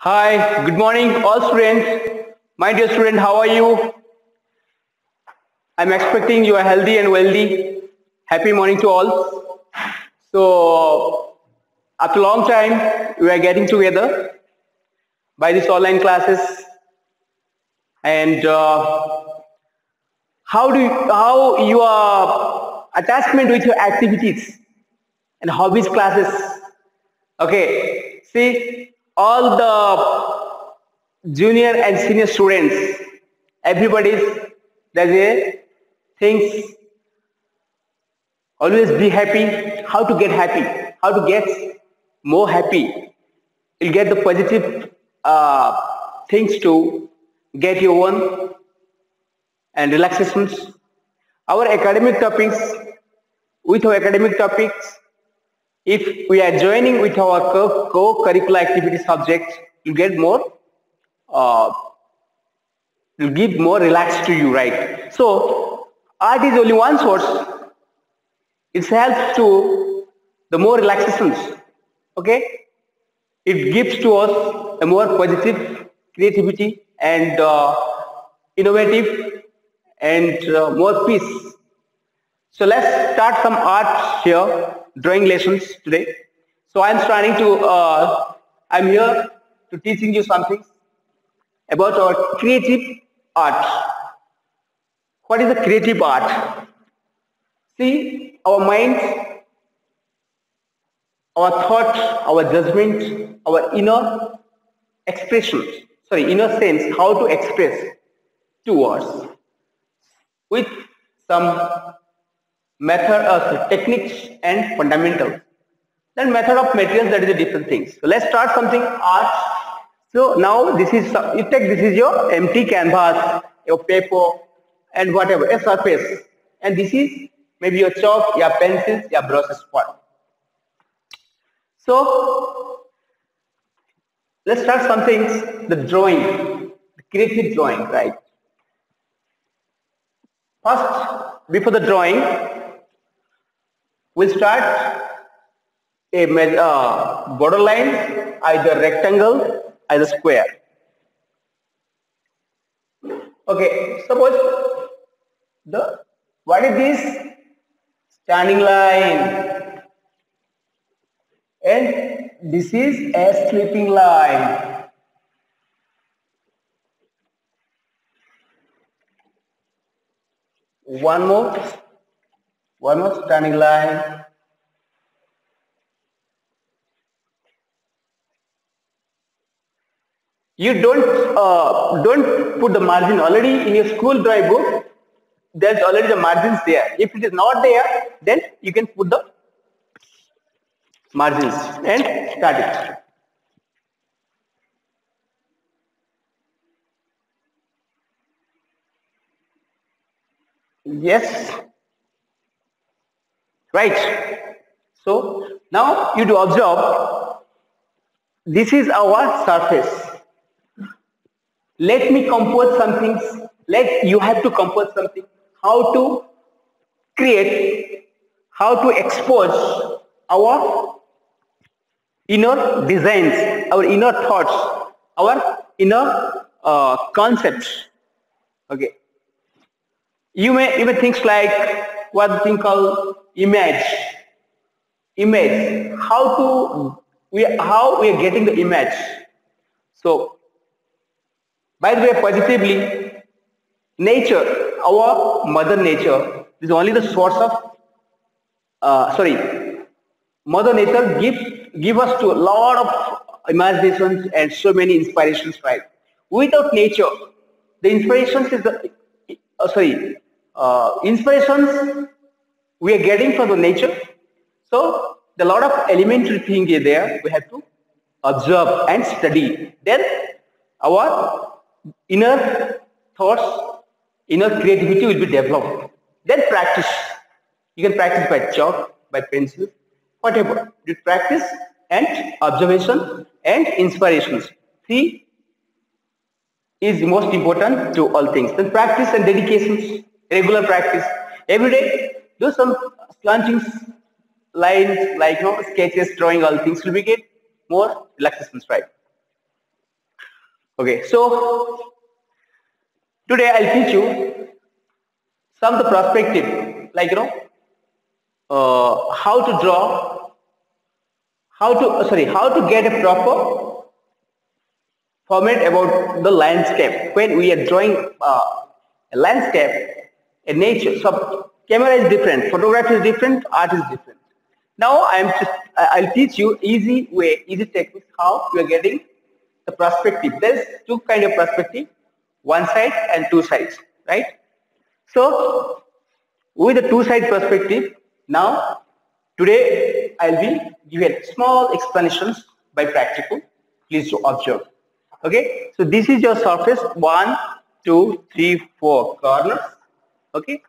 Hi, good morning all students. My dear student, how are you? I'm expecting you are healthy and wealthy. Happy morning to all. So, after a long time, we are getting together by these online classes. And uh, how do you, how your attachment with your activities and hobbies classes? Okay, see all the junior and senior students, everybody's there's a things always be happy. How to get happy? How to get more happy? You'll get the positive uh, things to get your own and relaxations. Our academic topics with our academic topics if we are joining with our co- co-curricular activity subjects you get more uh, will give more relaxed to you right? So art is only one source. It helps to the more relaxations okay? It gives to us a more positive creativity and uh, innovative and uh, more peace. So let's start some art here drawing lessons today. So i'm trying to uh, i'm here to teaching you something about our creative art. What is the creative art? See our mind our thought our judgment our inner expressions sorry inner sense how to express towards with some method uh, techniques and fundamentals then method of materials that is a different thing so let's start something art so now this is you take this is your empty canvas your paper and whatever a surface. And this is maybe your chalk your pencils your brushes what? So let's start some things the drawing the creative drawing right? First before the drawing we'll start a uh, borderline either rectangle either square. Okay suppose the what is this? Standing line. And this is a sleeping line. One more one more standing line you don't uh, don't put the margin already in your school drawing book. There's already the margins there. If it is not there then you can put the margins and start it. Yes right? So now you do observe this is our surface. Let me compose some things. Let you have to compose something. How to create how to expose our inner designs our inner thoughts our inner uh, concepts. Okay. You may even things like what thing called image. Image. How to we how we are getting the image. So by the way positively nature our mother nature is only the source of uh, sorry mother nature give give us to a lot of imaginations and so many inspirations right? Without nature the inspirations is the uh, sorry uh, inspirations we are getting from the nature. So the lot of elementary thing is there. We have to observe and study. Then our inner thoughts inner creativity will be developed. Then practice. You can practice by chalk by pencil whatever. You practice and observation and inspirations. Three is most important to all things. Then practice and dedications. Regular practice. Every day do some slanting lines like you know, sketches drawing all things will be get more relaxations right Okay, so today I'll teach you some of the perspective, like you know, uh, how to draw, how to uh, sorry, how to get a proper format about the landscape when we are drawing uh, a landscape, a nature. So camera is different, photography is different, art is different. Now I am just I'll teach you easy way, easy techniques how you are getting the perspective. There's two kind of perspective, one side and two sides, right? So with the two side perspective, now today I'll be giving small explanations by practical. Please observe. Okay, so this is your surface one, two, three, four corners. Okay,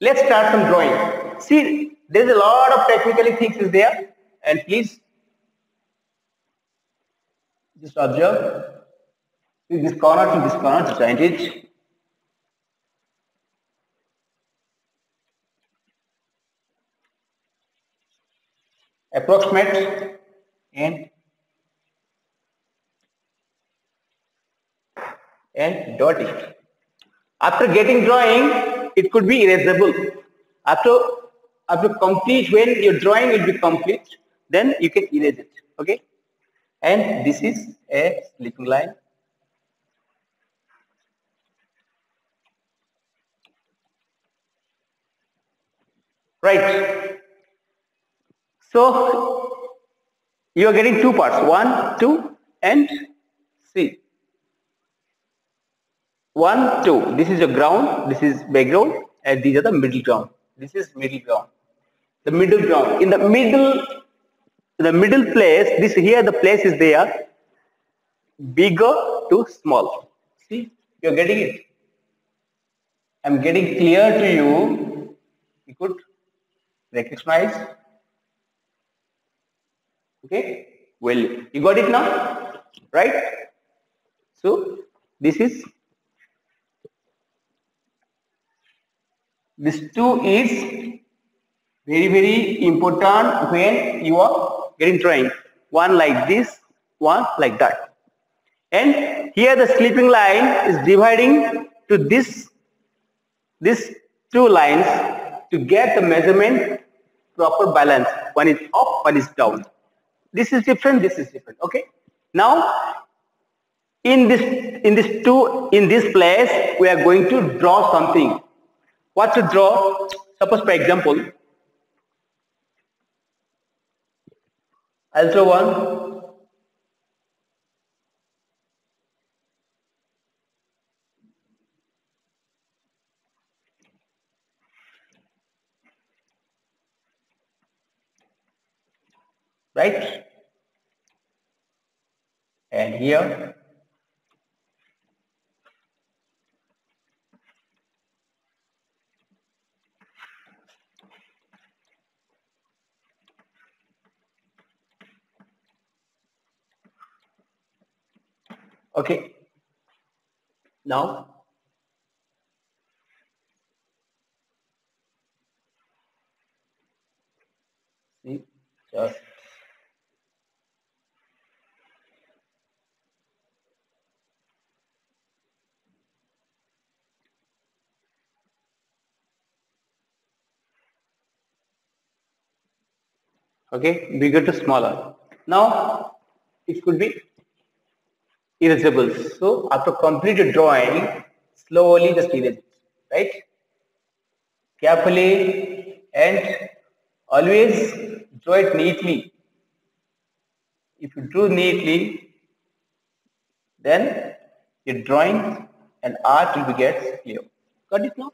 let's start some drawing. See, there is a lot of technically things is there, and please just observe. See this corner to this corner joint it. Approximate and and dot it. After getting drawing, it could be erasable. After after complete, when your drawing will be complete, then you can erase it. Okay. And this is a sleeping line. Right. So you are getting two parts, one, two, and see. One, two. This is a ground, this is background, and these are the middle ground. This is middle ground. The middle ground. In the middle, the middle place, this here the place is there, bigger to small. See, you're getting it. I'm getting clear to you. You could recognize. Okay, well, you got it now, right? So, this is This two is very very important when you are getting drawing. One like this, one like that. And here the sleeping line is dividing to this, this two lines to get the measurement proper balance. One is up, one is down. This is different, this is different. Okay. Now in this in this two in this place we are going to draw something what to draw? Suppose for example, I'll draw one. Right? And here Okay. Now, see, just okay, bigger to smaller. Now, it could be erasable. So after complete drawing, slowly just erase right? Carefully and always draw it neatly. If you draw neatly, then your drawing and art will be get clear. Got it now?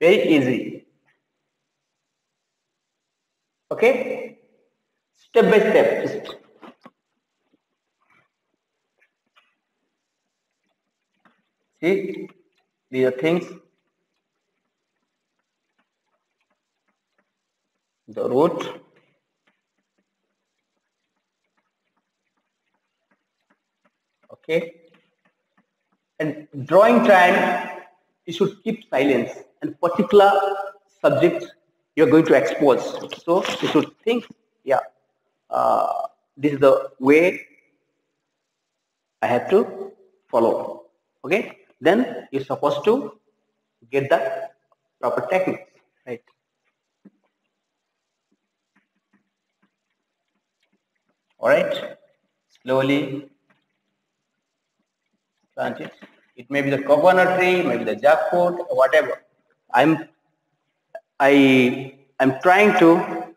Very easy. Okay? Step by step. Just See, these are things. The root. Okay. And drawing time, you should keep silence and particular subject you're going to expose. So you should think, yeah, uh, this is the way I have to follow. Okay, then you're supposed to get the proper technique, right? All right, slowly plant it. It may be the coconut tree, maybe the jackfruit, whatever. I'm I I'm trying to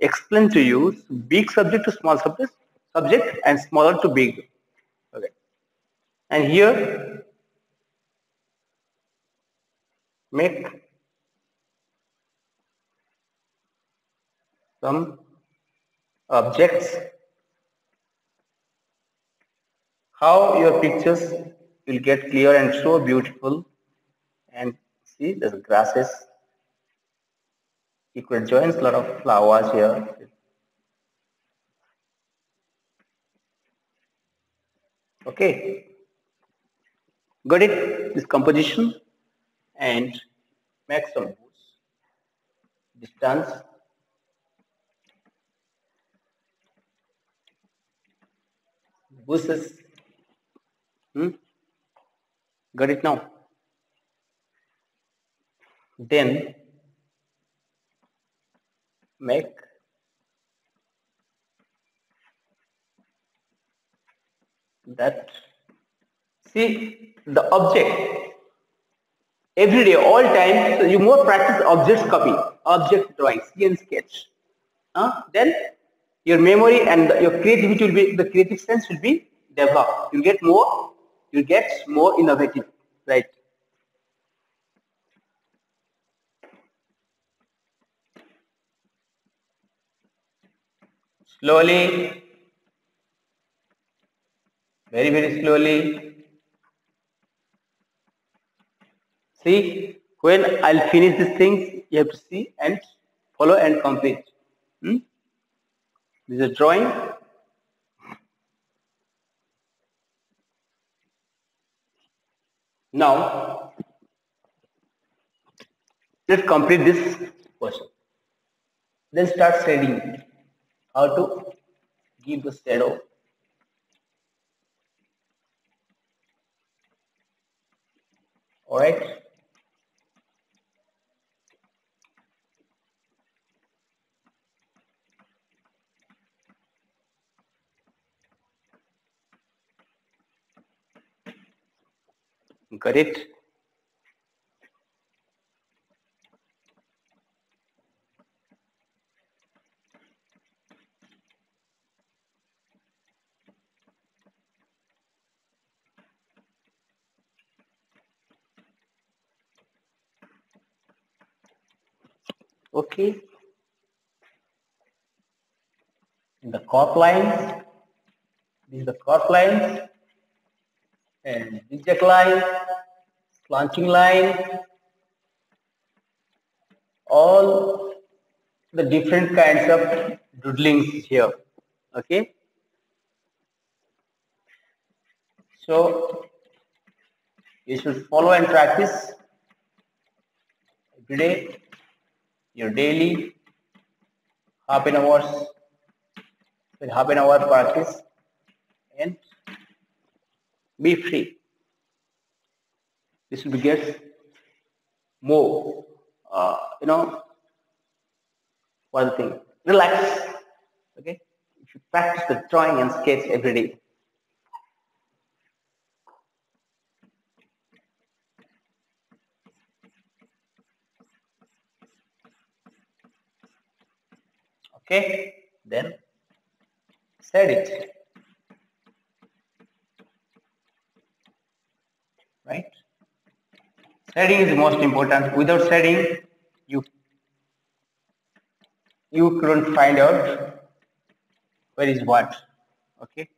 explain to you big subject to small subject, subject and smaller to big. Okay. And here make some objects. How your pictures will get clear and so beautiful. And see the grasses. Equal joins, lot of flowers here. Okay, got it? This composition and some distance. Bushes. Hmm? Got it now? Then make that see the object every day all time so you more practice object copy. Object drawing see and sketch. Uh, then your memory and your creativity will be the creative sense will be developed. You'll get more you'll get more innovative right? Slowly very very slowly see when I'll finish these things you have to see and follow and complete. Hmm? this is a drawing. Now let's complete this question then start studying how to give the shadow. All right got it okay the cork lines these are the cork lines and zigzag line slanting line all the different kinds of doodlings here okay? So you should follow and practice every day your daily half an with half an hour practice and be free. This will be get more, uh, you know, one thing, relax, okay? If you practice the drawing and sketch every day, okay then set it right? Setting is most important. Without setting you you couldn't find out where is what okay?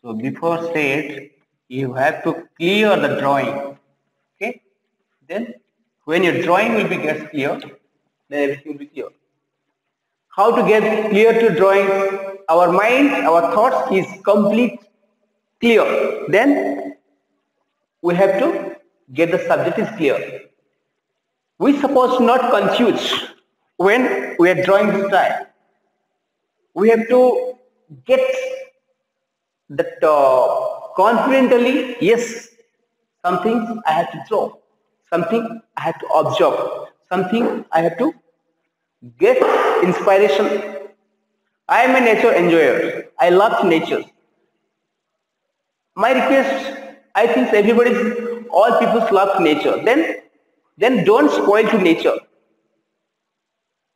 So before set you have to clear the drawing okay? Then when your drawing will be clear then everything will be clear. How to get clear to drawing? Our mind our thoughts is complete clear. Then we have to get the subject is clear we suppose not confuse when we are drawing this style we have to get that uh, confidently, yes, some things I have to draw, something I have to observe, something I have to get inspiration. I am a nature enjoyer. I love nature. My request, I think everybody's, all people love nature. Then, then don't spoil to nature.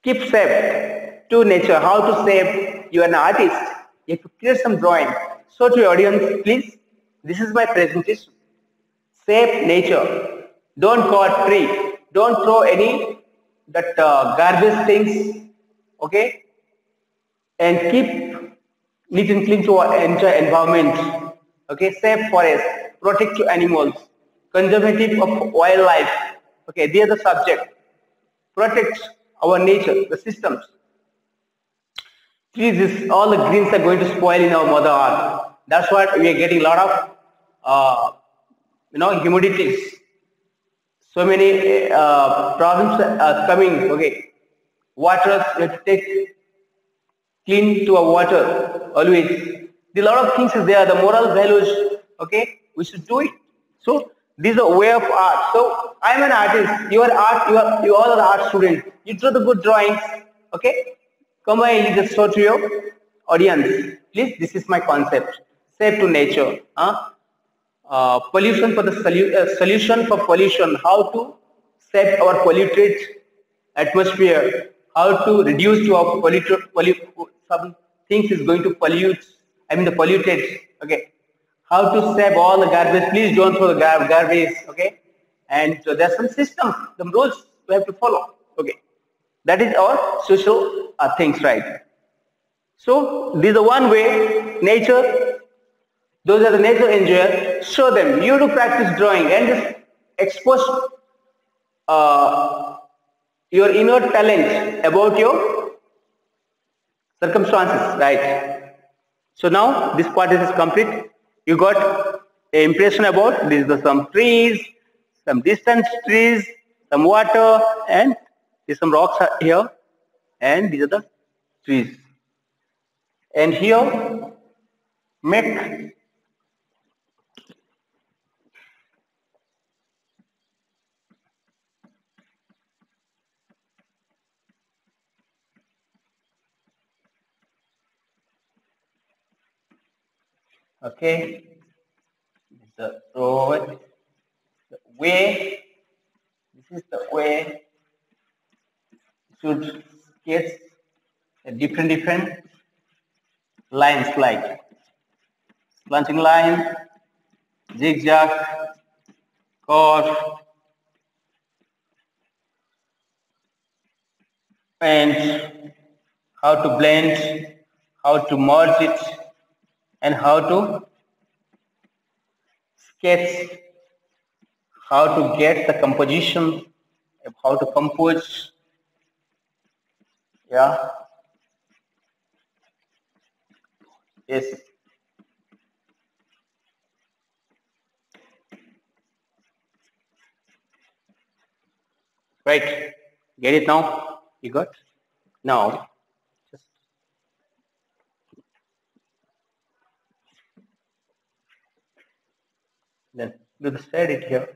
Keep safe to nature. How to save? You are an artist. You have to create some drawing. So to your audience, please, this is my presentation. Save nature. Don't cut tree. Don't throw any that uh, garbage things. Okay, and keep neat and clean to our entire environment. Okay, save forest, protect animals, conservative of wildlife. Okay, they are the subject. Protect our nature, the systems. This, all the greens are going to spoil in our mother earth. That's what we are getting a lot of, uh, you know, humidities. So many uh, problems are coming. Okay, water we have to take clean to our water always. The lot of things is there, the moral values, okay, we should do it. So this is a way of art. So I'm an artist, you are art, you are you all are art students. You draw the good drawings, okay? Come and just show to your audience. Please, this is my concept. Save to nature. Huh? Uh, pollution for the solu uh, solution for pollution. How to save our polluted atmosphere. How to reduce to our polluted, polluted some things is going to pollute, I mean the polluted, okay. How to save all the garbage, please don't throw the gar garbage, okay. And so there's some system, some rules we have to follow, okay. That is our social uh, things, right. So this is the one way, nature, those are the nature enjoyers, show them, you to practice drawing and just expose uh, your inner talent about your circumstances, right? So now this part is complete. You got an impression about these are some trees, some distant trees, some water, and there's some rocks here, and these are the trees. And here, make okay. The road. The way. This is the way. Should get a different different lines like slanting line zigzag curve and how to blend how to merge it and how to? Sketch. How to get the composition how to compose. Yeah. Yes. Right. Get it now? You got? Now Then do the it here.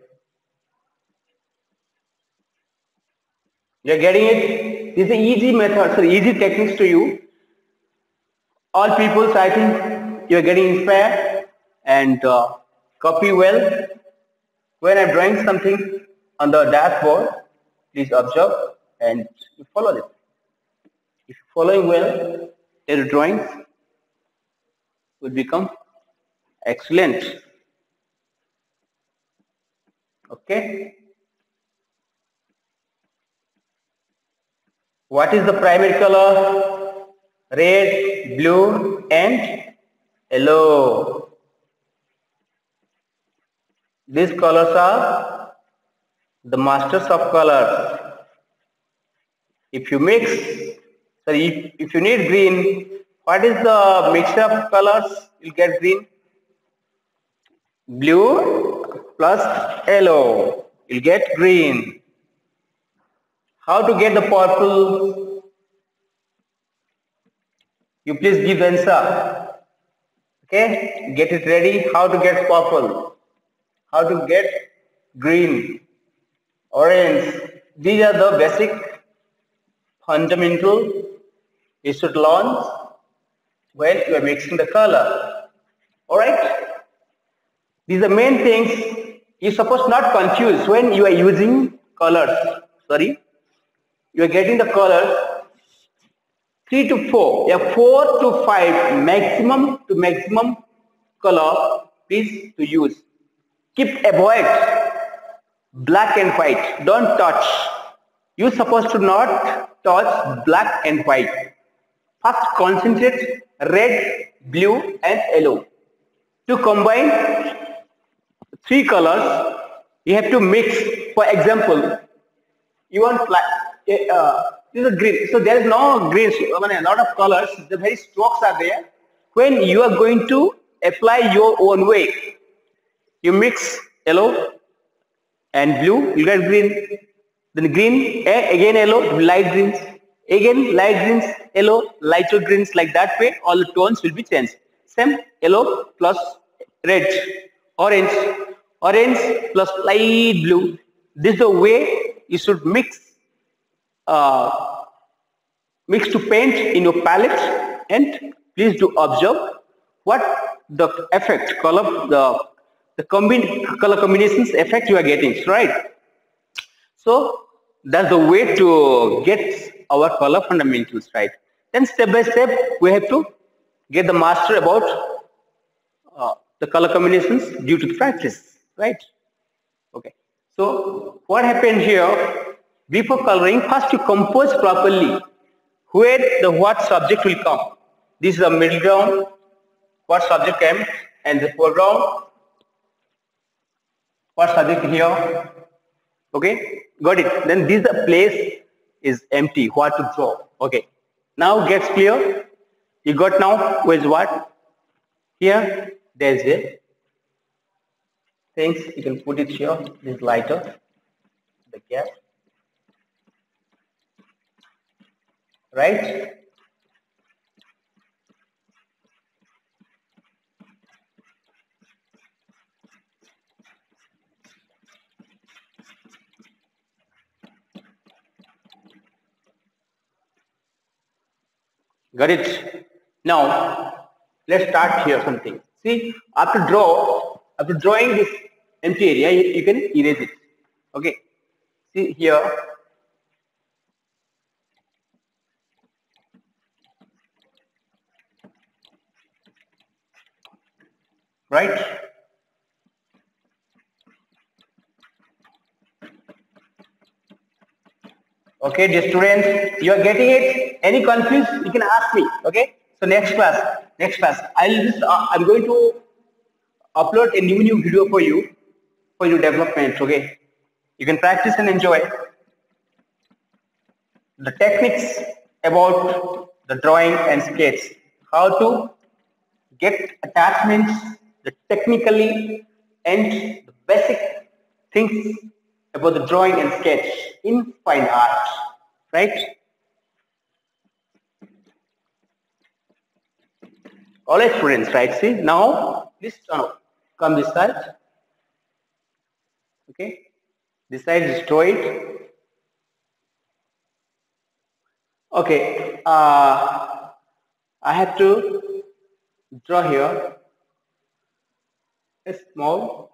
You're getting it? This is an easy method, so easy techniques to you. All people, I think you're getting inspired and uh, copy well. When I'm drawing something on the dashboard, please observe and follow it. If you're following well, your drawings will become excellent. Okay. What is the primary color? Red, blue and yellow. These colors are the masters of colors. If you mix, sorry, if, if you need green, what is the mixture of colors? You'll get green. Blue plus yellow. You'll get green. How to get the purple? You please give answer. Okay, get it ready. How to get purple? How to get green, orange. These are the basic fundamental you should learn when you are mixing the color. Alright? These are main things you suppose not confuse when you are using colors. Sorry. You are getting the colors 3 to 4. a 4 to 5 maximum to maximum color please to use. Keep avoid black and white. Don't touch. You're supposed to not touch black and white. First concentrate red, blue and yellow. To combine three colors, you have to mix. For example, you want black, uh, this is green. So there is no green, I mean, a lot of colors, the very strokes are there. When you are going to apply your own way, you mix yellow and blue, you get green. Then green, again yellow, light greens. Again light greens, yellow, lighter greens like that way all the tones will be changed. Same yellow plus red, orange, orange plus light blue. This is the way you should mix uh, mix to paint in your palette and please do observe what the effect color the the combine color combinations effect you are getting right? So that's the way to get our color fundamentals right. Then step by step we have to get the master about uh, the color combinations due to practice right? Okay. So what happened here? Before coloring first you compose properly where the what subject will come. This is the middle ground what subject came and the foreground what subject here? Okay got it. Then this the place is empty what to draw. Okay now gets clear. You got now with what? Here there's a things you can put it here this lighter the gap right Got it? Now, let's start here something. See, after draw, after drawing this empty area, you, you can erase it. Okay. See here. Right? Okay, dear students, you are getting it? Any confused? You can ask me. Okay. So next class, next class, I'll just uh, I'm going to upload a new new video for you for your development. Okay. You can practice and enjoy the techniques about the drawing and sketch. How to get attachments, the technically and the basic things about the drawing and sketch in fine art, right? All right, students, right? See, now this turn off. Come this side. Okay, this side destroyed. Okay, uh, I have to draw here a small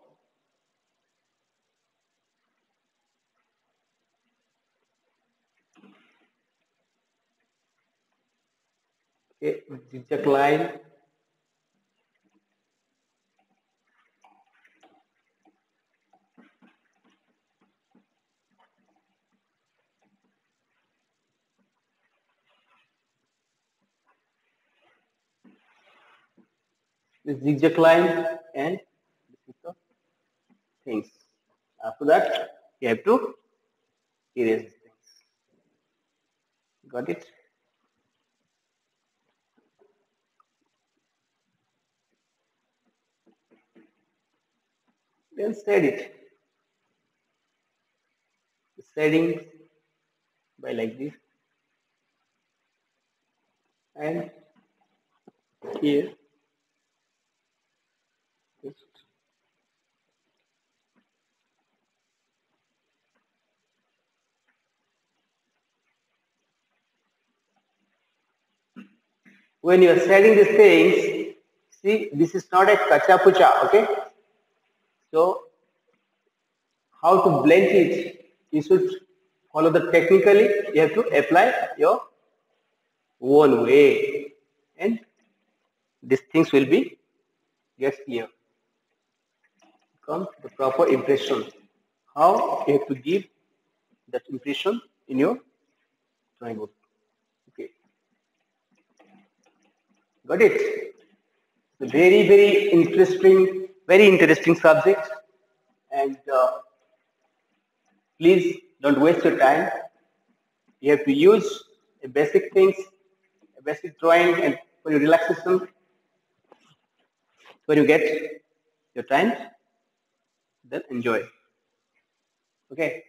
okay, zigzag line the zigzag line and this things. After that, you have to erase things. Got it? Then set it. Setting by like this and here when you are selling these things, see, this is not a kacha pucha, okay? So, how to blend it, you should follow the technically, you have to apply your own way and these things will be get clear. Come the proper impression. How you have to give that impression in your drawing book. Okay. Got it? A very, very interesting, very interesting subject. And uh, please don't waste your time. You have to use a basic things, basic drawing and for your relaxation. When you get your time, then enjoy. Okay.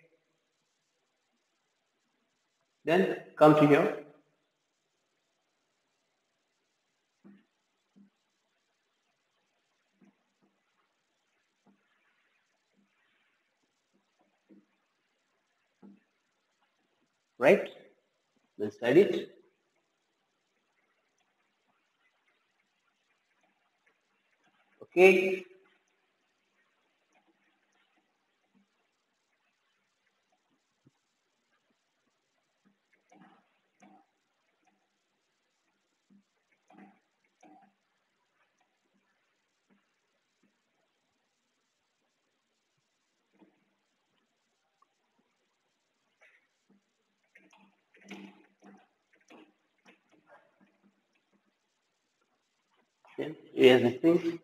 Then come to here. Right? let's study it. Okay. Then here's the thing.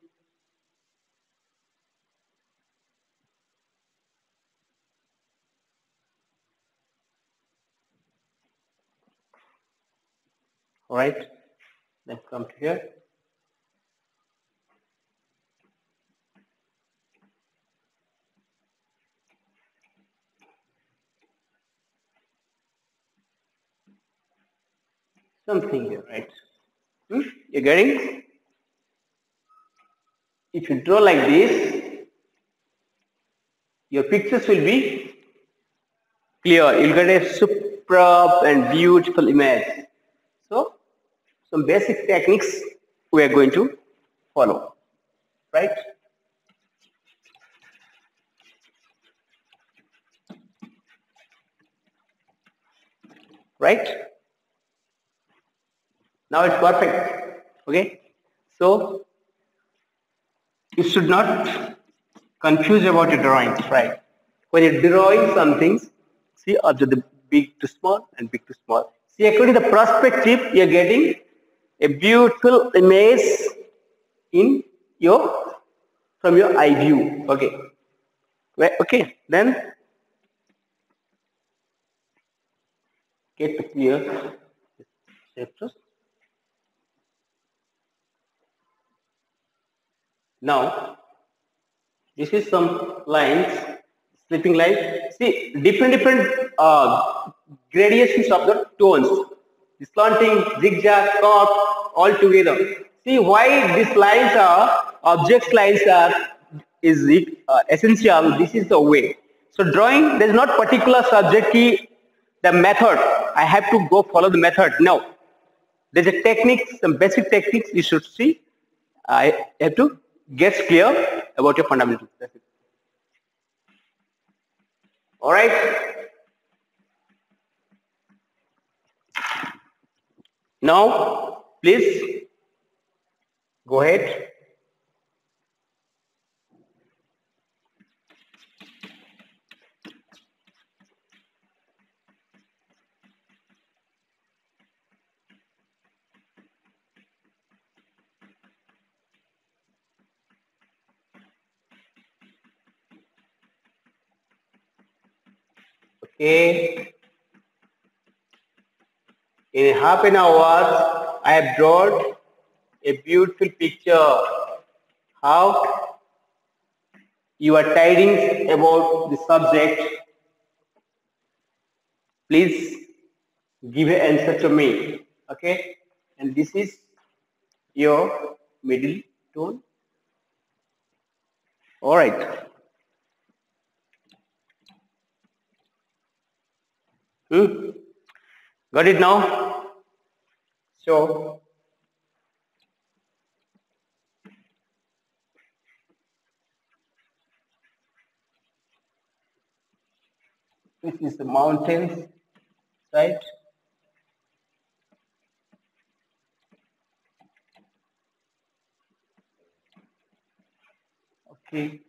All right. Then come to here. Something here, right? Hmm? You getting? If you draw like this, your pictures will be clear. You'll get a superb and beautiful image. So, some basic techniques we are going to follow, right? Right? Now it's perfect. Okay? So, you should not confuse about your drawings, right? When you're drawing some things, see the big to small and big to small. See, according to the perspective, you're getting a beautiful image in your from your eye view. Okay. Okay, then get to clear chapters. Now, this is some lines, sleeping lines. See, different different uh, gradations of the tones. Slanting, zigzag, curve, all together. See why these lines are, object lines are, is it uh, essential, this is the way. So drawing, there is not particular subject key, the method, I have to go follow the method. No. There's a technique, some basic techniques you should see. I have to get clear about your fundamentals. All right. Now, please go ahead. Okay. In half an hour, I have drawn a beautiful picture. How you are tidings about the subject. Please give an answer to me. Okay. And this is your middle tone. All right. Hmm? Got it now? So, this is the mountains, right? Okay.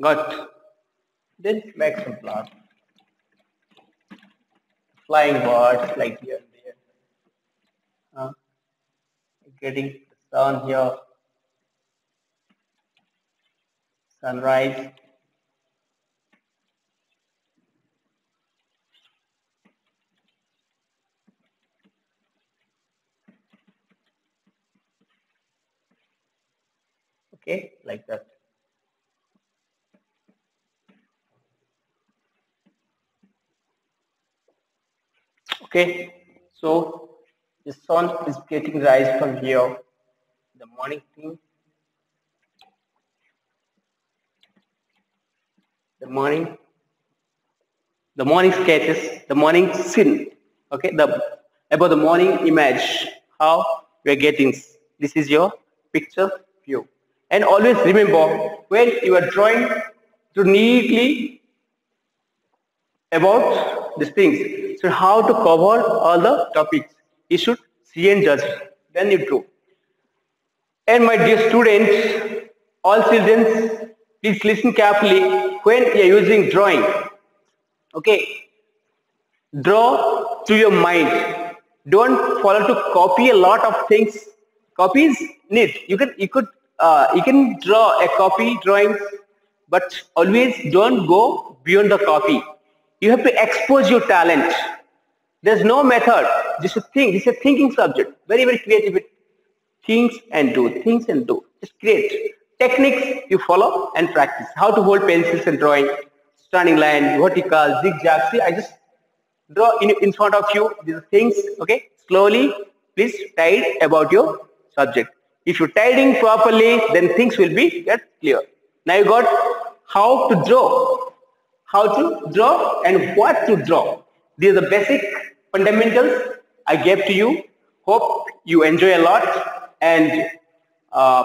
Got then make some plot flying birds like here and there. Uh, getting sun here. Sunrise okay like that okay? So the sun is getting rise from here. The morning thing. The morning. The morning sketches. The morning scene. Okay? The about the morning image. How we are getting this is your picture view. And always remember when you are drawing to neatly about these things so how to cover all the topics. You should see and judge. Then you draw and my dear students all children please listen carefully when you are using drawing. Okay? Draw to your mind. Don't follow to copy a lot of things. Copies need you can you could uh, you can draw a copy drawings but always don't go beyond the copy you have to expose your talent there's no method just a thing this is a thinking subject very very creative things and do things and do just create techniques you follow and practice. How to hold pencils and drawing, standing line, vertical, zigzag. See, I just draw in, in front of you these things, okay? Slowly, please tide about your subject. If you're tiding properly, then things will be get clear. Now you got how to draw, how to draw and what to draw. These are the basic fundamentals I gave to you. Hope you enjoy a lot and uh,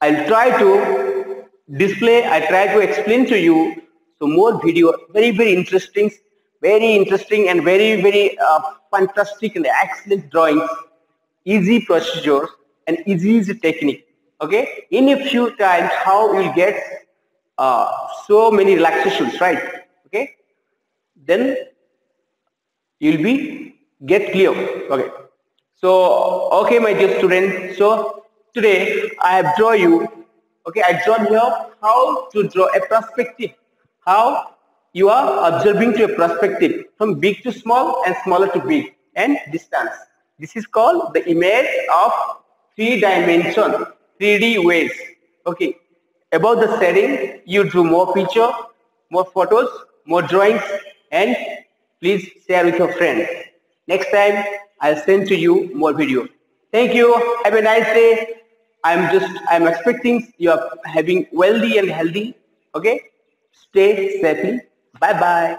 I'll try to display, I try to explain to you some more video, very, very interesting, very interesting and very, very uh, fantastic and excellent drawings, easy procedures and easy, easy technique. Okay, in a few times, how you'll get uh, so many relaxations, right? Okay, then you'll be get clear. Okay, so okay, my dear student. So Today, I have drawn you, okay, I drawn here how to draw a perspective, how you are observing to a perspective from big to small and smaller to big and distance. This is called the image of three dimension, 3D ways. Okay. About the setting, you drew more picture, more photos, more drawings, and please share with your friends. Next time, I'll send to you more video. Thank you. Have a nice day. I'm just, I'm expecting you are having wealthy and healthy. Okay. Stay safely. Bye bye.